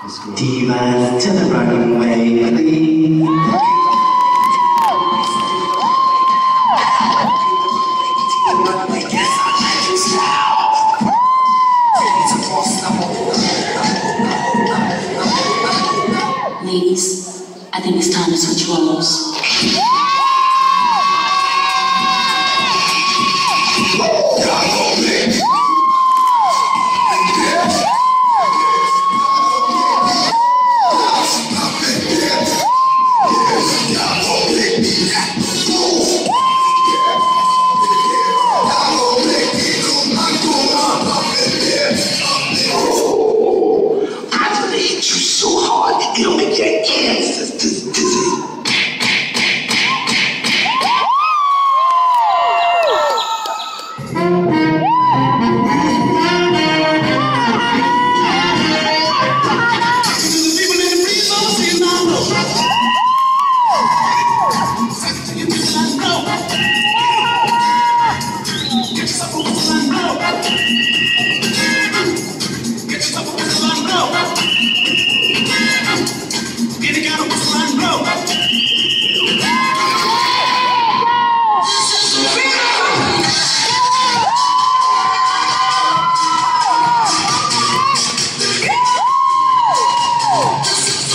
Divas to the runway, please. Ladies, I think it's time to switch roles.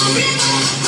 Thank